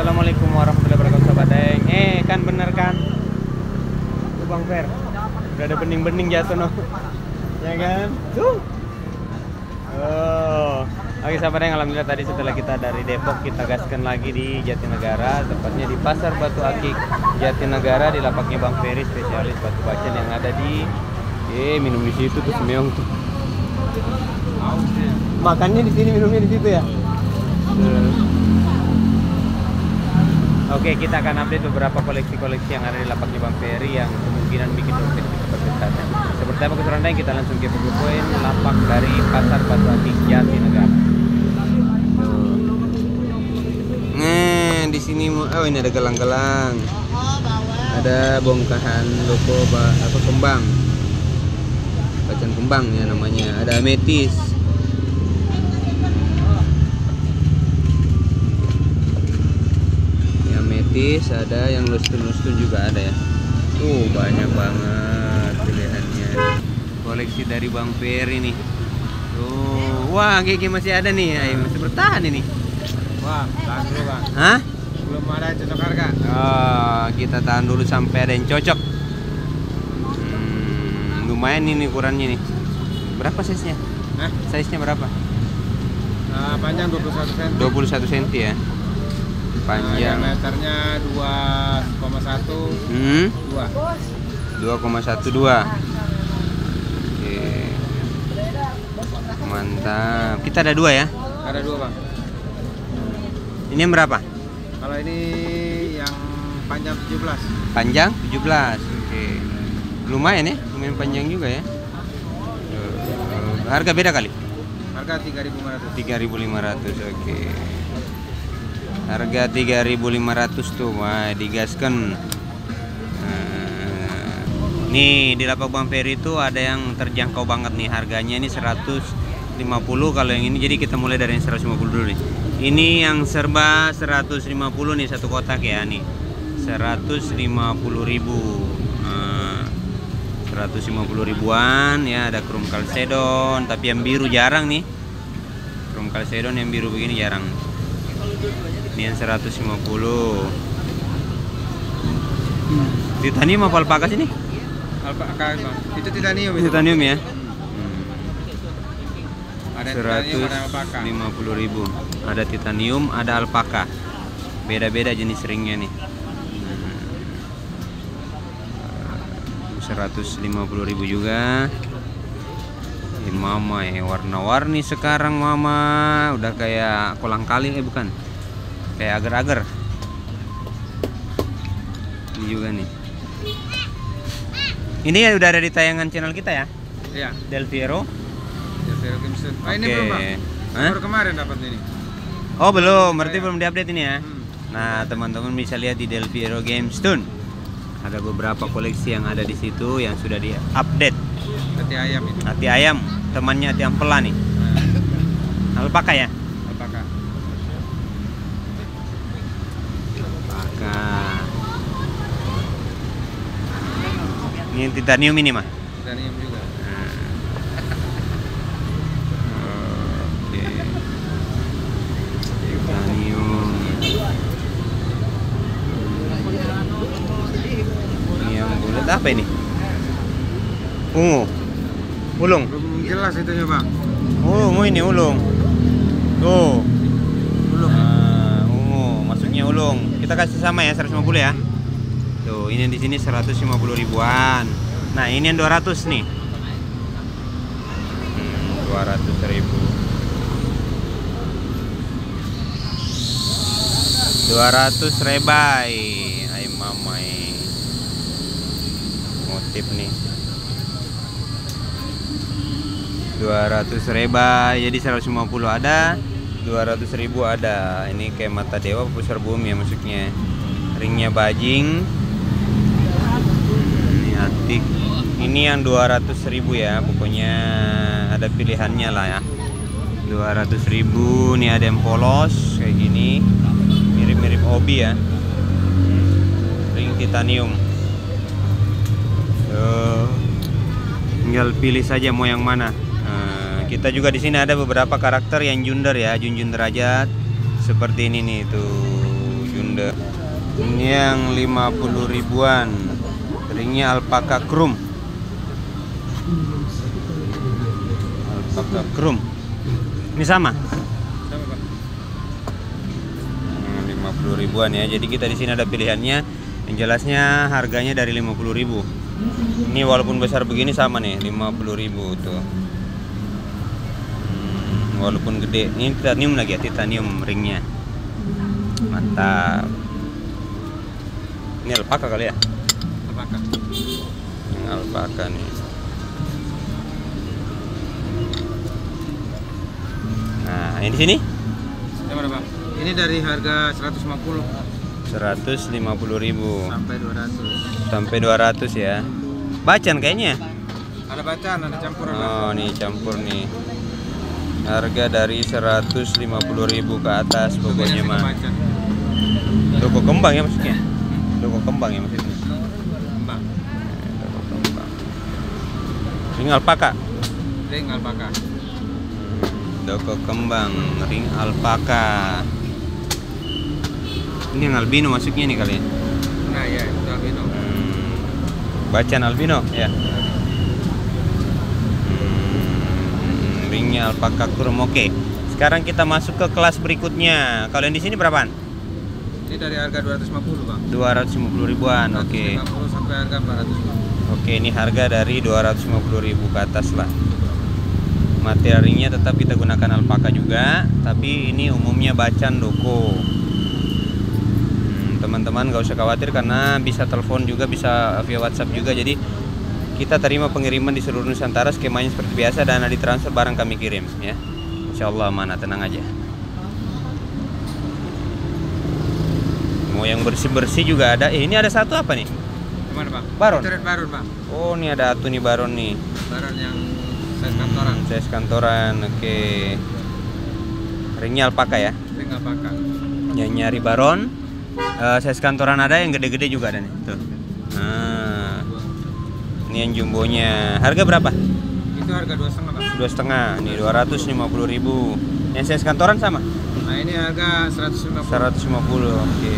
Assalamualaikum warahmatullahi wabarakatuh sahabat Deng Eh kan bener kan? Tuh Bang Fer. Udah ada bening-bening jatuh no. Ya kan? Tuh. Oh. Oke sahabat Deng Alhamdulillah tadi setelah kita dari Depok Kita gaskan lagi di Jatinegara Tepatnya di Pasar Batu Akik Jatinegara Di lapaknya Bang Ferry Spesialis batu bacan yang ada di Eh minum di situ tuh semeong tuh. Makannya di sini minumnya di situ ya Oke, kita akan update beberapa koleksi-koleksi yang ada di lapaknya Bang Ferry yang kemungkinan bikin dompet kita berkesan. Seperti apa keseruan kita langsung ke poin lapak dari Pasar Batu Akik Jatinegara. Nah, di sini oh ini ada gelang-gelang. Ada bongkahan loko apa kembang. Bacaan kembang ya namanya. Ada ametis. Ametis ada yang lustun-lustun juga ada ya tuh banyak banget pilihannya koleksi dari Bang Ferry nih tuh wah gigi masih ada nih Ay, masih bertahan ini Wah, tahan dulu bang. Hah? Belum ada yang cocok harga. Oh, kita tahan dulu sampai ada yang cocok hmm, lumayan ini ukurannya nih berapa size nya? Hah? size nya berapa? Nah, panjang 21 cm. 21 cm ya panjang Nah, diameternya 2,1 hmm? 2. 2,12 Oke Mantap Kita ada dua ya Ada dua bang. Ini yang berapa? Kalau ini yang panjang 17. Panjang 17 Oke Lumayan ya Lumayan panjang juga ya Harga beda kali? Harga 3.500. 3.500 Oke Harga 3.500 tuh Wah digaskan Eh, Nih di lapak Bang Ferry itu ada yang terjangkau banget nih harganya ini 150 kalau yang ini jadi kita mulai dari yang 150 dulu nih. Ini yang serba 150 nih satu kotak ya nih. 150.000 ribu. Eh, 150 ribuan ya ada krum kalsedon tapi yang biru jarang nih. Krum kalsedon yang biru begini jarang. Ini yang 150. Titanium apa alpaka sini? Alpaka bang. Itu titanium itu. Titanium ya. Ada titanium, ada alpaka. 150 ribu. Ada titanium, ada alpaka. Beda-beda jenis ringnya nih. Hmm. 150 ribu juga. Ini mama ya warna-warni sekarang mama udah kayak kolang kaling eh bukan kayak agar-agar ini juga nih ini ya udah ada di tayangan channel kita ya Iya. Del Piero Delvero Kimson. Ah ini belum bang. Hah? Baru kemarin dapat ini. Oh belum, berarti belum diupdate ini ya. Hmm. Nah teman-teman bisa lihat di Del Piero Game Stone ada beberapa koleksi yang ada di situ yang sudah diupdate. Hati ayam ini. Hati ayam, temannya hati ampela nih. Nah, Alpaka ya? alpaka. Alpaka. Ini titanium ini mah. Titanium juga. Oke. Titanium. Ini yang bulat apa ini? Ungu. Ulung. Belum jelas itunya bang. Oh, ungu ini ulung. Tuh. Belum. Nah, ungu, masuknya ulung. Kita kasih sama ya 150 ya. Tuh, ini di sini 150 ribuan. Nah, ini yang 200 nih. Hmm, 200 ribu. 200 rebai. Ay mamai. Motif nih. 200 rebai jadi 150 ada 200 ribu ada. Ini kayak mata dewa pusar bumi ya maksudnya. Ringnya bajing. Ini antik ini yang 200 ribu ya pokoknya ada pilihannya lah ya. 200 ribu ini ada yang polos kayak gini. Mirip-mirip obi ya. Ring titanium. Tuh. tinggal pilih saja mau yang mana kita juga di sini ada beberapa karakter yang junder ya junjun derajat seperti ini nih tuh junder. Ini yang 50 ribuan. Ringnya alpaka krum. Alpaka krum. Ini sama. 50 ribuan ya. Jadi kita di sini ada pilihannya. Yang jelasnya harganya dari 50 ribu. Ini walaupun besar begini sama nih, 50 ribu tuh. Walaupun gede. Ini titanium lagi ya, titanium ringnya. Mantap. Ini alpaka kali ya? Apakah? Yang alpaka nih. Nah, yang di sini. Ini dari harga 150 150.000 ribu sampai 200. sampai 200 ya. Bacan kayaknya. Ada bacaan, ada campuran. Oh, nih campur nih. Harga dari 150.000 ke atas pokoknya mah. bacaan. Doko kembang ya maksudnya. Doko kembang ya maksudnya. Bang. Doko kembang. Ring alpaka. Ring alpaka. Doko kembang, ring alpaka. Ini yang albino masuknya nih kali ya. Nah ya, itu albino. Hmm, Bacan albino ya. Hmm, ringnya alpaka kurm oke. Sekarang kita masuk ke kelas berikutnya. Kalau yang di sini berapaan? Ini dari harga 250 bang. 250 ribuan. Oke. 250 sampai harga 400 bang. Oke, ini harga dari 250 ribu ke atas lah. Materialnya tetap kita gunakan alpaka juga, tapi ini umumnya bacan doko. Hmm, Teman-teman nggak usah khawatir karena bisa telepon juga, bisa via WhatsApp juga. Jadi kita terima pengiriman di seluruh Nusantara skemanya seperti biasa dana ditransfer barang kami kirim ya. Insya Allah mana tenang aja. Mau yang bersih-bersih juga ada. Eh, ini ada satu apa nih? Gimana bang? Baron? Baron bang. Oh, ini ada atu nih baron nih. Baron yang size kantoran. Hmm, size kantoran, oke. Ringnya alpaka ya. Ring alpaka. Yang nyari baron. Eh, size kantoran ada, yang gede-gede juga ada nih. Tuh. Nah, ini yang jumbonya. Harga berapa? Itu harga dua setengah. Dua setengah. Nih 250.000 ribu. Yang size kantoran sama? Nah ini harga 150. 150. Oke.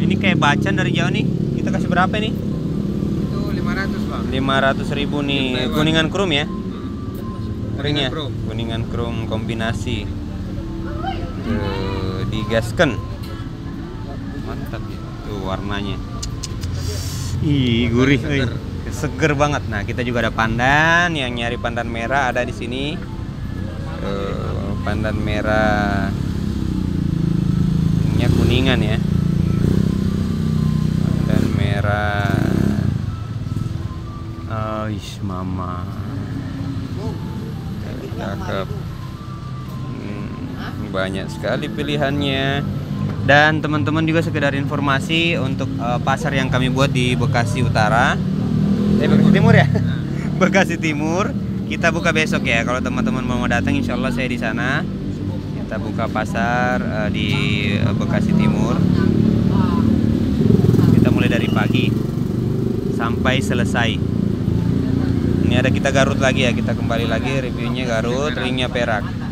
150. Ini kayak bacan dari jauh nih. Kita kasih berapa nih? Itu 500 bang. 500 ribu nih. Kuningan krum ya? Hmm. ringnya Kuningan Pro. kuningan chrome kombinasi tuh digaskan mantap tuh warnanya. Ih gurih Seger. seger banget. Nah kita juga ada pandan yang nyari pandan merah ada di sini. Tuh, pandan merah ininya kuningan ya. Pandan merah. Ais mama. Cakep. Hmm, banyak sekali pilihannya dan teman-teman juga sekedar informasi untuk eh, pasar yang kami buat di Bekasi Utara. Eh Bekasi Timur ya? Bekasi Timur. Kita buka besok ya. Kalau teman-teman mau datang insya Allah saya di sana. Kita buka pasar eh, di Bekasi Timur. Kita mulai dari pagi sampai selesai. Ini ada kita Garut lagi ya, kita kembali lagi reviewnya Garut, ringnya Perak.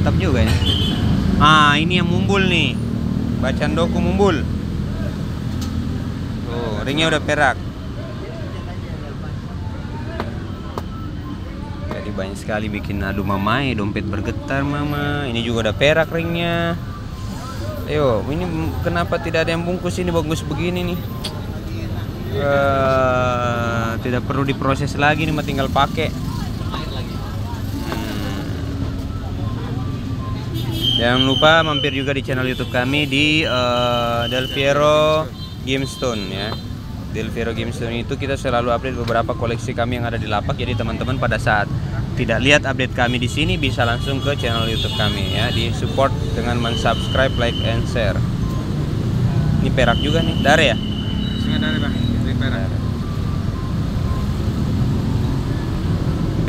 Mantap juga ya. Ah, ini yang mumbul nih. Bacaan doku mumbul. Tuh, ringnya udah perak. Jadi banyak sekali bikin adu mamai, dompet bergetar mama. Ini juga udah perak ringnya. Ayo, ini kenapa tidak ada yang bungkus ini bagus begini nih? Eh, tidak perlu diproses lagi nih, tinggal pakai. Hmm. Jangan lupa mampir juga di channel YouTube kami di eh, Del Piero Gamestone ya. Del Piero Gamestone itu kita selalu update beberapa koleksi kami yang ada di lapak. Jadi teman-teman pada saat tidak lihat update kami di sini bisa langsung ke channel YouTube kami ya. Di support dengan mensubscribe, like, and share. Ini perak juga nih, dare ya? Singa dari bang. Ring perak.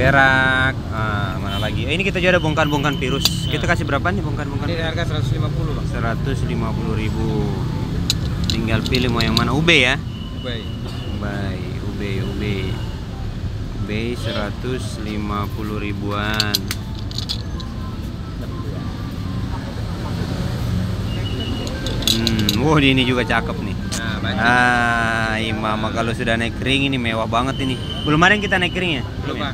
Perak, ah, mana lagi? Eh, ini kita juga ada bongkan-bongkan virus. Kita kasih berapa nih bongkan-bongkan? Ini harga 150 bang. 150.000 Tinggal pilih mau yang mana UB ya? Baik, UB. UB UB UB 150 ribuan hmm wow ini juga cakep nih Nah, banyak. ah iya mama kalau sudah naik ring ini mewah banget ini belum ada yang kita naik ring ya Belum, ya? Pak.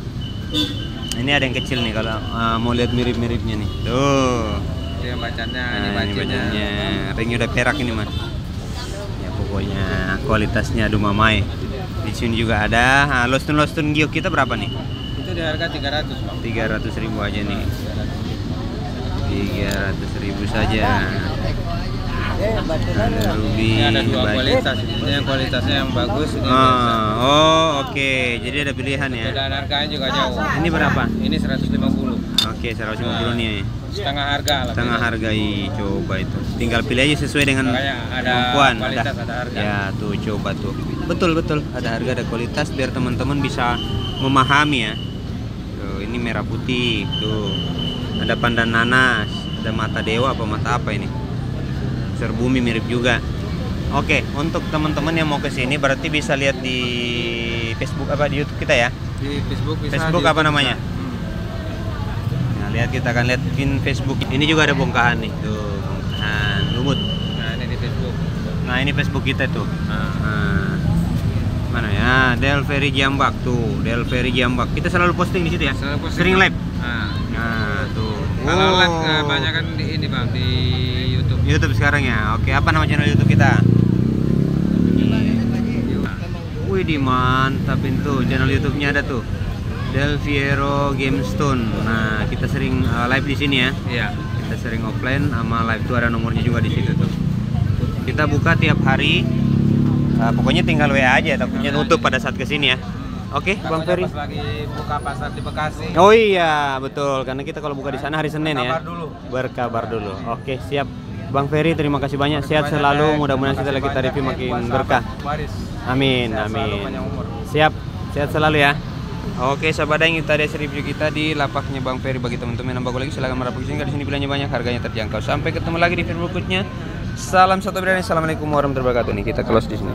Ini ada yang kecil nih kalau ah, mau lihat mirip-miripnya nih. Tuh. Yang bacanya, Nah, ini bacanya. bajunya ringnya udah perak ini mas. Ya pokoknya kualitasnya aduh mamai. Di sini juga ada. Nah, lostun lostun giok kita berapa nih? Itu di harga 300, Bang. 300 ribu aja nih. 300 ribu saja ada ruby Ini ada dua baik. kualitas. Ini yang kualitasnya yang bagus, ini biasa. Ah, oh oke jadi ada pilihan ya Dan harganya juga jauh. ini berapa Ini 150. oke 150 nih Setengah harga lah. setengah harga ih, coba itu tinggal pilih aja sesuai dengan Makanya ada kemampuan kualitas, ada harga. ya tuh coba tuh betul betul ada harga ada kualitas biar teman-teman bisa memahami ya tuh ini merah putih tuh ada pandan nanas ada mata dewa apa mata apa ini serbumi mirip juga oke untuk teman-teman yang mau ke sini berarti bisa lihat di Facebook apa di YouTube kita ya Di Facebook bisa. Facebook di apa YouTube namanya? Hmm. Nah, lihat kita akan lihat pin Facebook. Ini juga ada bongkahan nih, tuh bongkahan lumut. Nah, ini di Facebook. Nah, ini Facebook kita tuh. Nah, Nah, mana ya? Del Ferry Jambak tuh, Del Ferry Jambak. Kita selalu posting di situ ya. selalu posting. Sering live. Nah, Nah, tuh. kalau Oh. live eh, banyak kan di ini bang di YouTube. Sekarang ya. Oke, apa nama channel YouTube kita? Wih, di mantap itu channel YouTube-nya ada tuh. Del Fiero Gamestone. Nah, kita sering uh, live di sini ya. Iya. kita sering offline sama live tuh ada nomornya juga di situ tuh kita buka tiap hari Nah, pokoknya tinggal WA aja takutnya nutup pada saat ke sini ya oke Bang Ferry Pas lagi buka pasar di Bekasi. oh iya betul karena kita kalau buka di sana hari Senin ya Kabar dulu. berkabar dulu oke siap Bang Ferry terima kasih banyak. Sehat selalu. mudah-mudahan kita review ya makin berkah. amin amin. siap. Sehat selalu ya. Oke sahabat yang kita ada review kita di lapaknya Bang Ferry. Bagi teman-teman yang bagus lagi silahkan merapat sini. Di sini bilangnya banyak harganya terjangkau. Sampai ketemu lagi di video berikutnya. Salam satu berani assalamualaikum warahmatullahi wabarakatuh. Nih kita close di sini